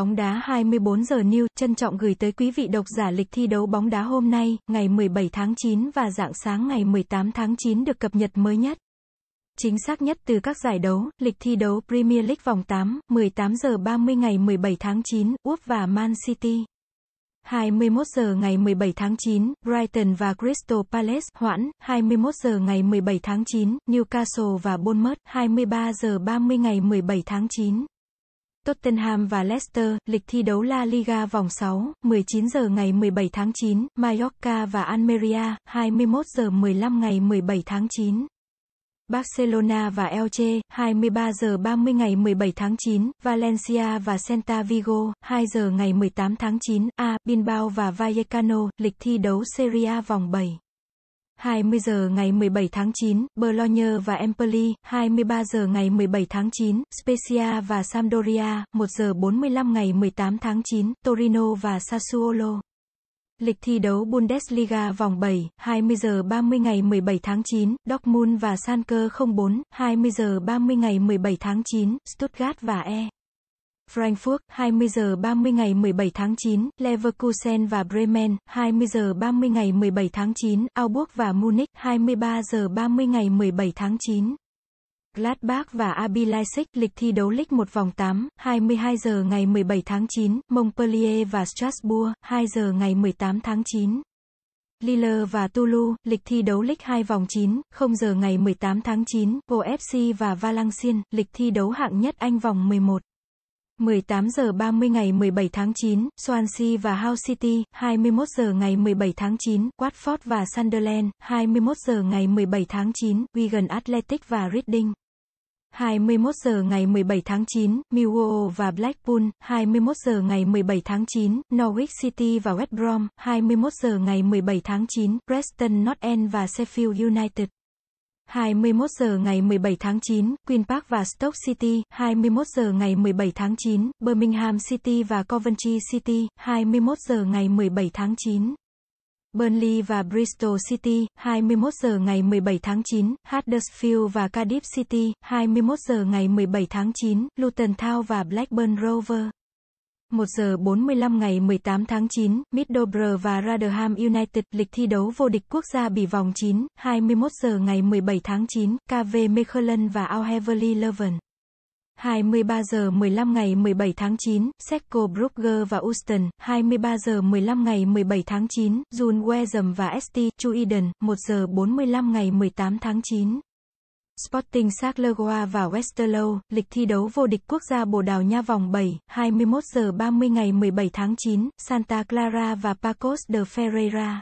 Bóng đá 24 giờ New trân trọng gửi tới quý vị độc giả lịch thi đấu bóng đá hôm nay, ngày 17 tháng 9 và dạng sáng ngày 18 tháng 9 được cập nhật mới nhất. Chính xác nhất từ các giải đấu, lịch thi đấu Premier League vòng 8, 18 giờ 30 ngày 17 tháng 9, Wolves và Man City. 21 giờ ngày 17 tháng 9, Brighton và Crystal Palace, hoãn, 21 giờ ngày 17 tháng 9, Newcastle và Bournemouth, 23 giờ 30 ngày 17 tháng 9. Tottenham và Leicester, lịch thi đấu La Liga vòng 6, 19 giờ ngày 17 tháng 9, Mallorca và Almeria, 21 giờ 15 ngày 17 tháng 9. Barcelona và Elche, 23 giờ 30 ngày 17 tháng 9, Valencia và Celta Vigo, 2 giờ ngày 18 tháng 9, A, Bilbao và Vallecano, lịch thi đấu Serie A vòng 7. 20 giờ ngày 17 tháng 9, Bologna và Empoli, 23 giờ ngày 17 tháng 9, Spezia và Sampdoria, 1 giờ 45 ngày 18 tháng 9, Torino và Sassuolo. Lịch thi đấu Bundesliga vòng 7, 20 giờ 30 ngày 17 tháng 9, Dortmund và Sanker 04, 20 giờ 30 ngày 17 tháng 9, Stuttgart và E. Frankfurt, 20 giờ 30 ngày 17 tháng 9, Leverkusen và Bremen, 20 giờ 30 ngày 17 tháng 9, Augsburg và Munich, 23 giờ 30 ngày 17 tháng 9. Gladbach và RB Leipzig, lịch thi đấu League 1 vòng 8, 22 giờ ngày 17 tháng 9, Montpellier và Strasbourg, 2 giờ ngày 18 tháng 9. Lille và Toulouse, lịch thi đấu League 2 vòng 9, 0 giờ ngày 18 tháng 9, OFC và Valenciennes, lịch thi đấu hạng nhất Anh vòng 11. 18 giờ 30 ngày 17 tháng 9, Swansea và Hull City, 21 giờ ngày 17 tháng 9, Watford và Sunderland, 21 giờ ngày 17 tháng 9, Wigan Athletic và Reading. 21 giờ ngày 17 tháng 9, Millwall và Blackpool, 21 giờ ngày 17 tháng 9, Norwich City và West Brom, 21 giờ ngày 17 tháng 9, Preston North End và Sheffield United. 21 giờ ngày 17 tháng 9, Queen Park và Stoke City, 21 giờ ngày 17 tháng 9, Birmingham City và Coventry City, 21 giờ ngày 17 tháng 9. Burnley và Bristol City, 21 giờ ngày 17 tháng 9, Huddersfield và Cardiff City, 21 giờ ngày 17 tháng 9, Luton Town và Blackburn Rover. 1 giờ 45 ngày 18 tháng 9, Middlesbrough và Rotherham United, lịch thi đấu vô địch quốc gia bỉ vòng 9, 21 giờ ngày 17 tháng 9, KV Mechelen và Al Heverly Leuven. 23 giờ 15 ngày 17 tháng 9, Seco Brugge và Houston, 23 giờ 15 ngày 17 tháng 9, Jun Wezem và ST, Chuiden, 1 giờ 45 ngày 18 tháng 9. Sporting Charleroi và Westerlo, lịch thi đấu vô địch quốc gia Bồ Đào Nha vòng 7, 21 giờ 30 ngày 17 tháng 9, Santa Clara và Pacos de Ferreira.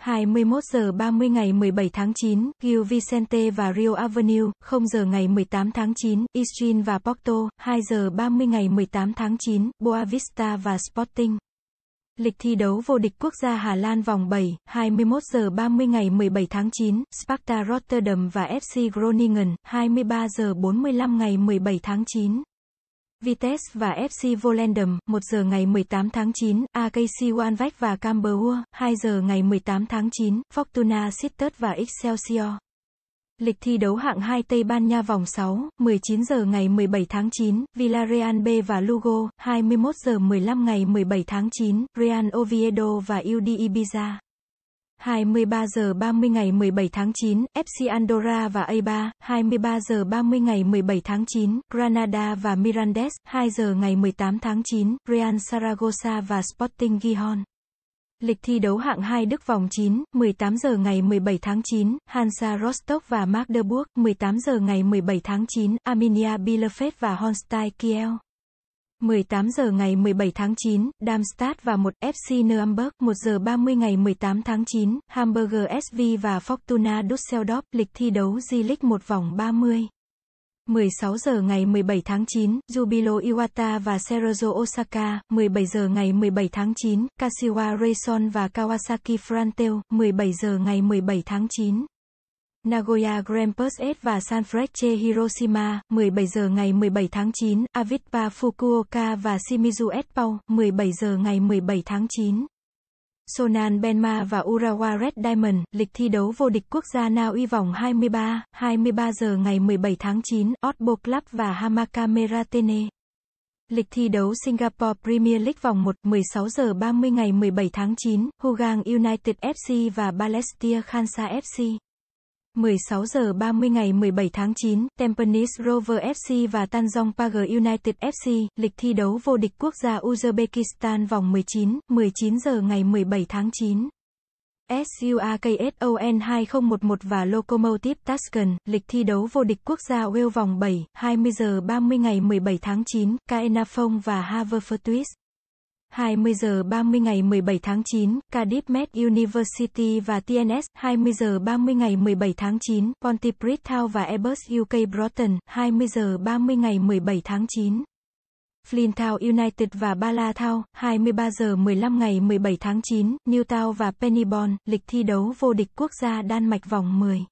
21 giờ 30 ngày 17 tháng 9, Gil Vicente và Rio Avenue, 0 giờ ngày 18 tháng 9, Istrin và Porto, 2 giờ 30 ngày 18 tháng 9, Boa Vista và Sporting. Lịch thi đấu vô địch quốc gia Hà Lan vòng 7, 21 giờ 30 ngày 17 tháng 9, Sparta Rotterdam và FC Groningen, 23 giờ 45 ngày 17 tháng 9. Vitesse và FC Volendam, 1 giờ ngày 18 tháng 9, AKC Wanvech và Camberwell, 2 giờ ngày 18 tháng 9, Fortuna Sittard và Excelsior. Lịch thi đấu hạng 2 Tây Ban Nha vòng 6, 19 giờ ngày 17 tháng 9, Villarreal B và Lugo, 21 giờ 15 ngày 17 tháng 9, Real Oviedo và UD Ibiza. 23 giờ 30 ngày 17 tháng 9, FC Andorra và A3, 23 giờ 30 ngày 17 tháng 9, Granada và Mirandes, 2 giờ ngày 18 tháng 9, Real Saragossa và Sporting Gijon. Lịch thi đấu hạng 2 Đức vòng 9, 18 giờ ngày 17 tháng 9, Hansa Rostock và Magdeburg, 18 giờ ngày 17 tháng 9, Arminia Bielefeld và Holstein Kiel. 18 giờ ngày 17 tháng 9, Darmstadt và 1 FC Nuremberg, 1 giờ 30 ngày 18 tháng 9, Hamburger SV và Fortuna Düsseldorf, lịch thi đấu G-League 1 vòng 30. 16 giờ ngày 17 tháng 9, Jubilo Iwata và Cerezo Osaka, 17 giờ ngày 17 tháng 9, Kashiwa Rayson và Kawasaki Frontale, 17 giờ ngày 17 tháng 9. Nagoya Grampus S và Sanfrecce Hiroshima, 17 giờ ngày 17 tháng 9, Avispa Fukuoka và Shimizu S 17 giờ ngày 17 tháng 9. Sonan Benma và Urawa Red Diamond, lịch thi đấu vô địch quốc gia Na Uy vòng 23, 23 giờ ngày 17 tháng 9, Otbo Club và Hamaka Meratene. Lịch thi đấu Singapore Premier League vòng 1, 16 giờ 30 ngày 17 tháng 9, Hugang United FC và Balestier Khalsa FC. 16 giờ 30 ngày 17 tháng 9, Tampines Rover FC và Tanjong Pagar United FC, lịch thi đấu vô địch quốc gia Uzbekistan vòng 19, 19 giờ ngày 17 tháng 9. SUAKSON 2011 và Lokomotiv Tashkent, lịch thi đấu vô địch quốc gia Wales vòng 7, 20 giờ 30 ngày 17 tháng 9, Kaena Phong và Haverfordwest. 20 giờ 30 ngày 17 tháng 9, Cardiff Met University và TNS, 20 giờ 30 ngày 17 tháng 9, Pontypridd Town và Airbus UK Broughton, 20 giờ 30 ngày 17 tháng 9. Flint Town United và Bala Town, 23 giờ 15 ngày 17 tháng 9, Newtown và Pennyborn, lịch thi đấu vô địch quốc gia Đan Mạch vòng 10.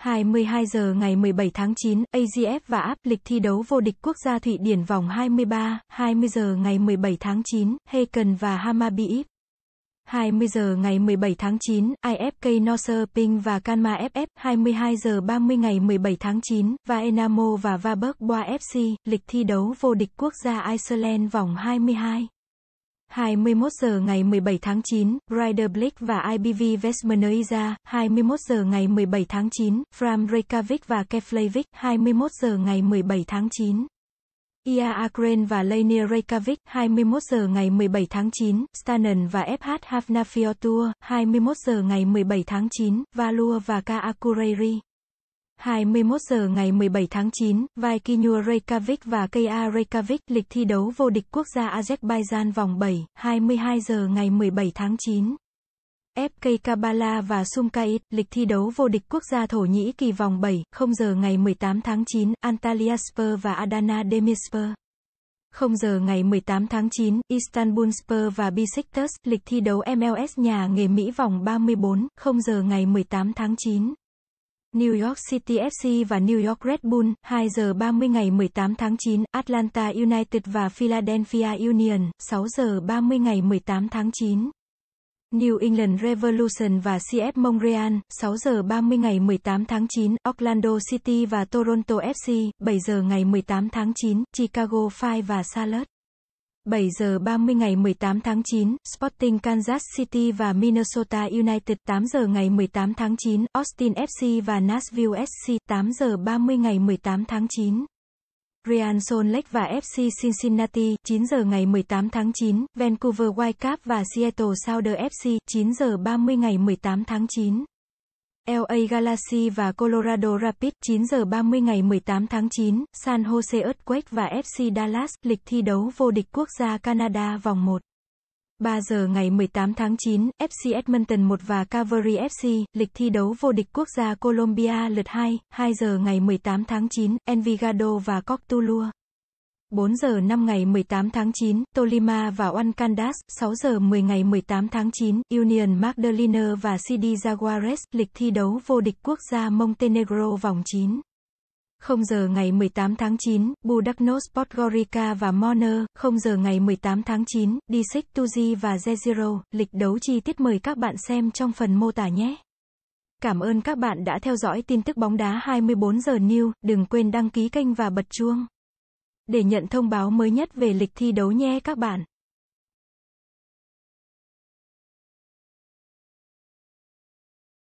22 giờ ngày 17 tháng 9, AGF và áp lịch thi đấu vô địch quốc gia Thụy Điển vòng 23, 20 giờ ngày 17 tháng 9, Haken và Hamabi. 20 giờ ngày 17 tháng 9, IFK Norrköping và Kanma FF, 22 giờ 30 ngày 17 tháng 9, và Enamo và Vaberg Boa FC, lịch thi đấu vô địch quốc gia Iceland vòng 22. 21 giờ ngày 17 tháng 9, Ryder Blick và IBV Vesmanoiza, 21 giờ ngày 17 tháng 9, Fram Reykjavik và Keflavik, 21 giờ ngày 17 tháng 9. Ia Akren và Lanier Reykjavik, 21 giờ ngày 17 tháng 9, Stanen và FH Hafnafjordur, 21 giờ ngày 17 tháng 9, Valur và Kaakureyri. 21 giờ ngày 17 tháng 9, Vikingur Reykjavik và KA Reykjavik, lịch thi đấu vô địch quốc gia Azerbaijan vòng 7, 22 giờ ngày 17 tháng 9. FK Kabala và Sumkait, lịch thi đấu vô địch quốc gia Thổ Nhĩ Kỳ vòng 7, 0 giờ ngày 18 tháng 9, Antalyaspor và Adana Demirspor. 0 giờ ngày 18 tháng 9, Istanbulspor và Besiktas, lịch thi đấu MLS nhà nghề Mỹ vòng 34, 0 giờ ngày 18 tháng 9. New York City FC và New York Red Bull, 2 giờ 30 ngày 18 tháng 9, Atlanta United và Philadelphia Union, 6 giờ 30 ngày 18 tháng 9. New England Revolution và CF Montreal, 6 giờ 30 ngày 18 tháng 9, Orlando City và Toronto FC, 7 giờ ngày 18 tháng 9, Chicago Fire và Charlotte. 7 giờ 30 ngày 18 tháng 9, Sporting Kansas City và Minnesota United, 8 giờ ngày 18 tháng 9, Austin FC và Nashville SC, 8 giờ 30 ngày 18 tháng 9. Real Salt Lake và FC Cincinnati, 9 giờ ngày 18 tháng 9, Vancouver Whitecaps và Seattle Sounders FC, 9 giờ 30 ngày 18 tháng 9. LA Galaxy và Colorado Rapids, 9 giờ 30 ngày 18 tháng 9, San Jose Earthquake và FC Dallas, lịch thi đấu vô địch quốc gia Canada vòng 1. 3 giờ ngày 18 tháng 9, FC Edmonton 1 và Cavalry FC, lịch thi đấu vô địch quốc gia Colombia lượt 2, 2 giờ ngày 18 tháng 9, Envigado và Coctulua. 4 giờ 5 ngày 18 tháng 9, Tolima và Wancandas, 6 giờ 10 ngày 18 tháng 9, Union Magdalena và CD Jaguares, lịch thi đấu vô địch quốc gia Montenegro vòng 9. 0 giờ ngày 18 tháng 9, Budaknos Podgorica và Moner, 0 giờ ngày 18 tháng 9, Disic Tuzi và Zezero, lịch đấu chi tiết mời các bạn xem trong phần mô tả nhé. Cảm ơn các bạn đã theo dõi tin tức bóng đá 24 giờ New, đừng quên đăng ký kênh và bật chuông để nhận thông báo mới nhất về lịch thi đấu nhé các bạn.